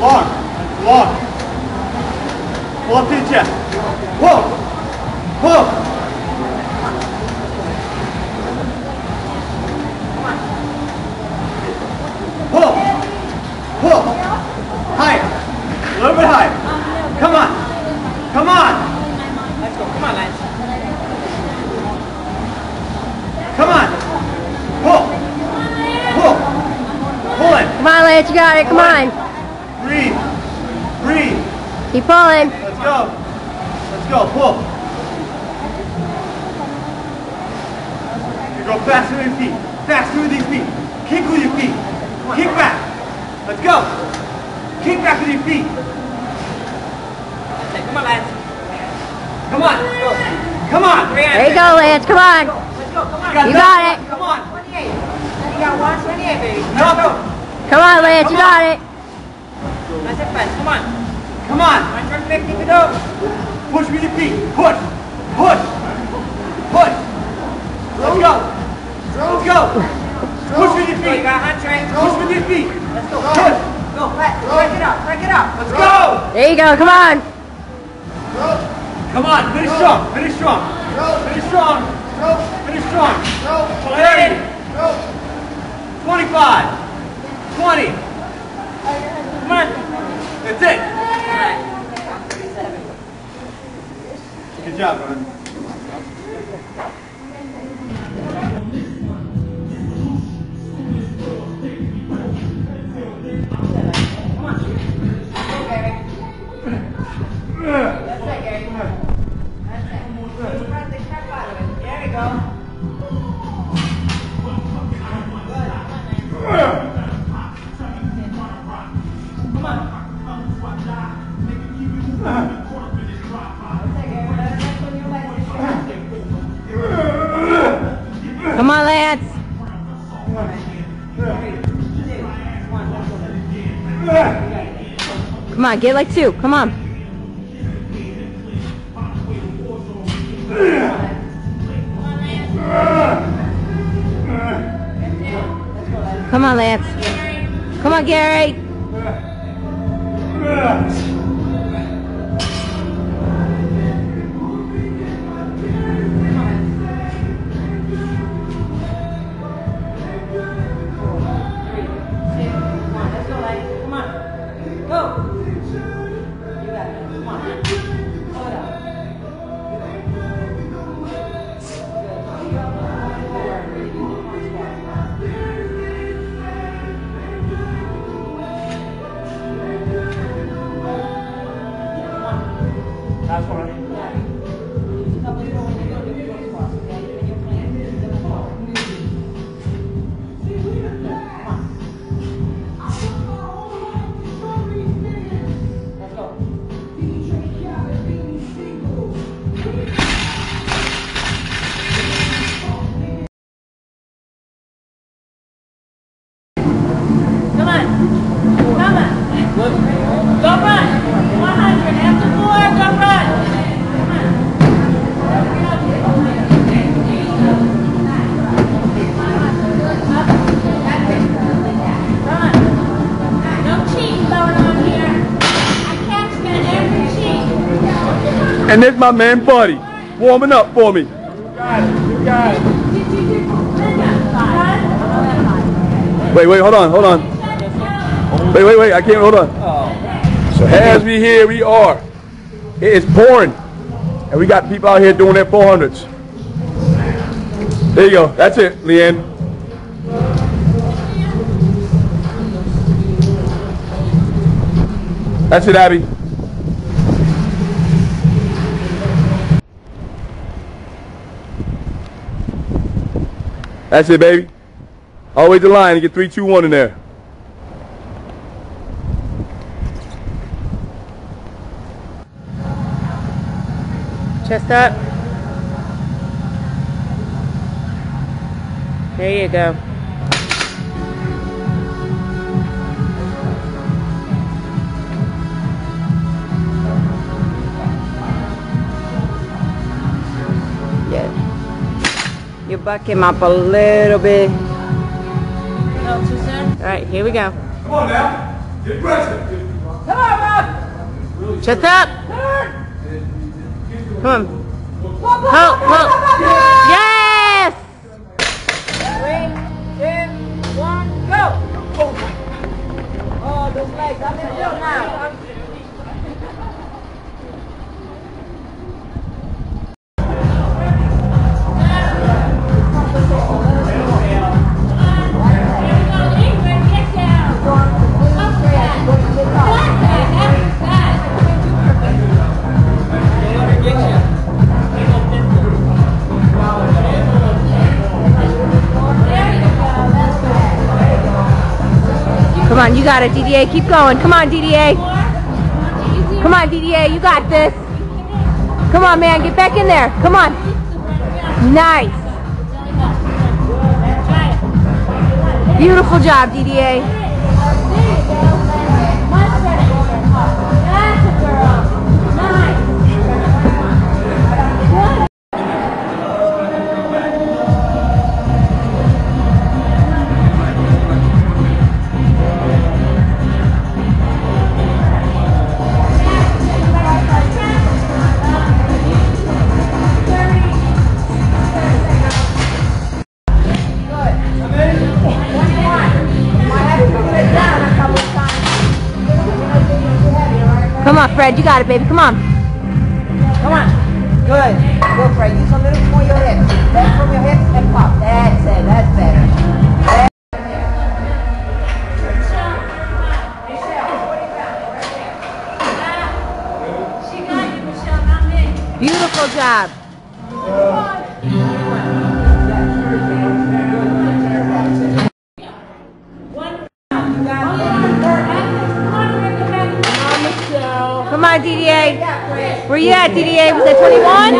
Long. Long. Pull up to the chest. Pull. Pull. Pull. Pull. Higher. A little bit higher. Come on. Come on. Let's go. Come on, Lance. Come on. Pull. Pull. Pull it. Come on, Lance, you got it. Come on. Breathe. Breathe. Keep pulling. Let's go. Let's go. Pull. You go faster with your feet. Faster with your feet. Kick with your feet. Kick back. Let's go. Kick back with your feet. That's. Come on, Lance. Come on. Come on. Three There you go, Lance. Come on. Let's go. Come on. You got it. Come on. 28. You got one. 28, baby. No, no. Come on, Lance. You got it. That's it, fast. Come on. Come on. 150 to go. Push with your feet. Push. Push. Push. Let's go. Let's go. Push with your Go. You feet. got 100. Push with your feet. Let's go. Push. Go. Fast. Break it up. Break it up. Let's go. There you go. Come on. Come on. Finish strong. Finish strong. Finish strong. Finish strong. 30. 25. 20. Come on. That's it. Good job, man. Come on, Lance. Come on, get like two. Come on. Come on, Lance. Come on, Gary. And there's my man Buddy, warming up for me. Got it. Got it. Wait, wait, hold on, hold on. Wait, wait, wait, I can't, hold on. So as we here, we are. It is pouring. And we got people out here doing their 400s. There you go. That's it, Leanne. That's it, Abby. That's it, baby. Always the line get three, two, one in there. Chest up. There you go. Good. him up a little bit. No, too soon? All right, here we go. Come on now. Get aggressive. Come on, Rob. Shut up. Come on. Hold, hold. Yes! Three, two, one, go. Oh, those legs. I'm in the field now. Got it, DDA. Keep going. Come on, DDA. Come on, DDA. You got this. Come on, man. Get back in there. Come on. Nice. Beautiful job, DDA. Fred. You got it, baby. Come on. Come on. Good. Go, Fred. Use a little more hips. Back from your hips 25? Is that 21?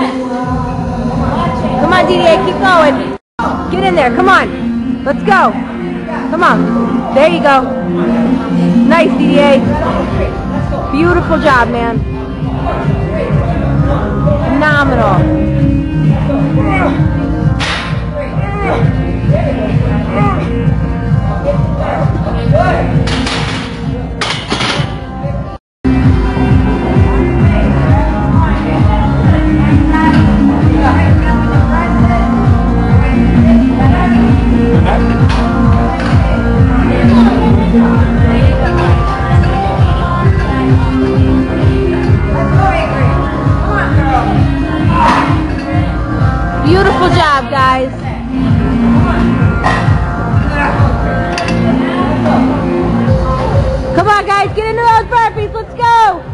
Come on, DDA, keep going. Get in there, come on. Let's go. Come on. There you go. Nice, DDA. Beautiful job, man. Phenomenal. Come on, guys, get into those burpees. Let's go.